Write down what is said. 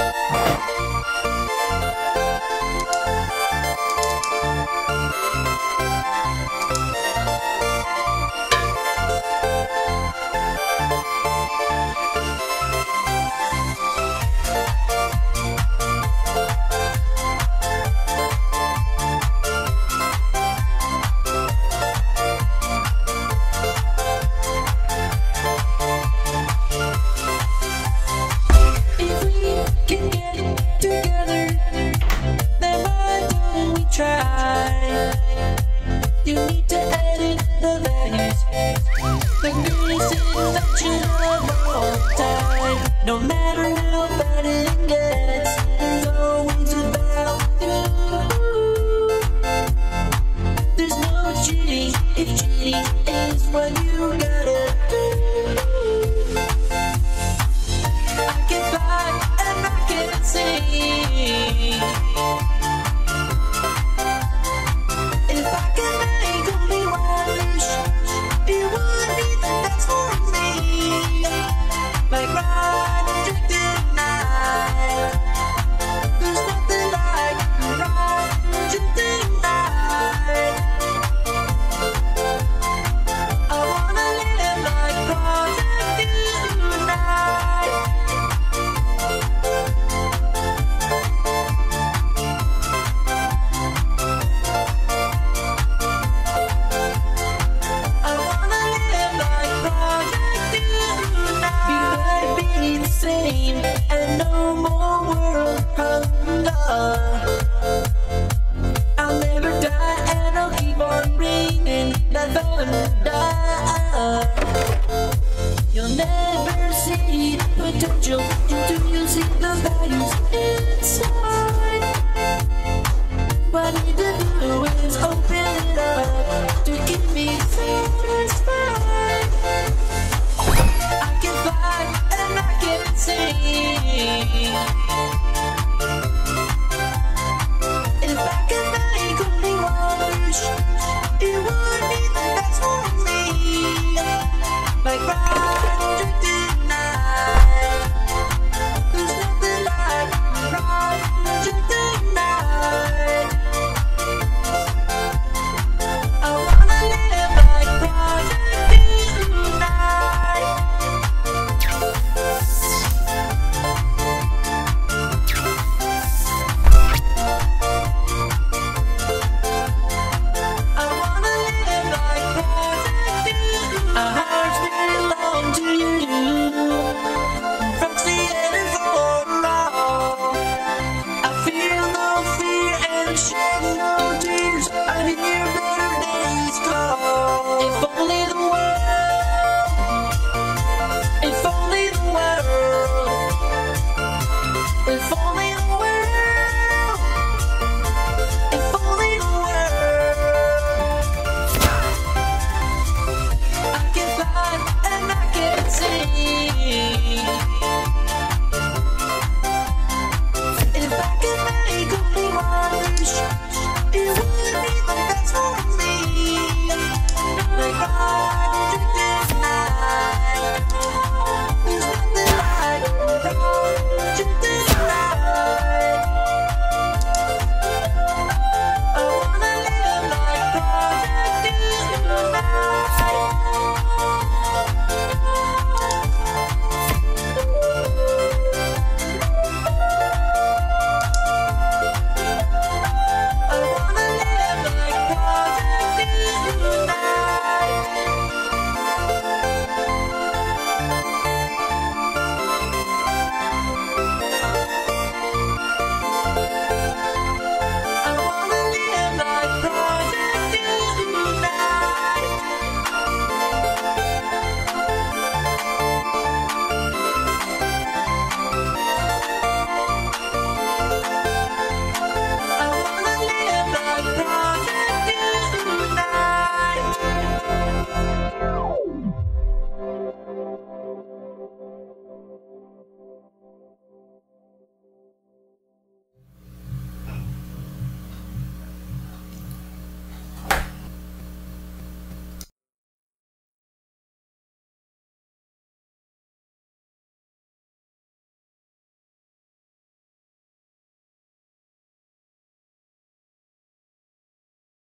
Música that you love. Thank you. music, the values inside. I need to do is open it up to me. I can fight and I can. It was